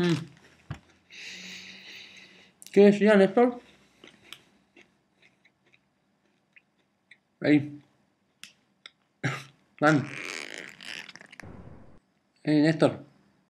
Mm. ¿Qué decía Néstor? Ahí. Van. Eh, Néstor.